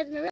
Esmeralda.